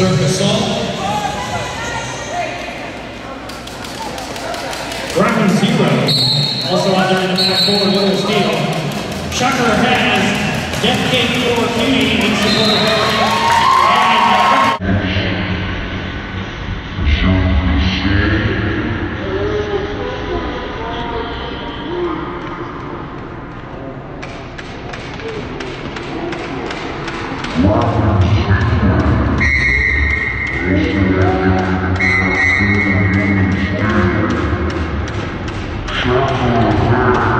Circus Song. Round zero. Also out there in the back four, Little Steel. Shocker has Death King, for Cutie in support of her. Wow. Shut up,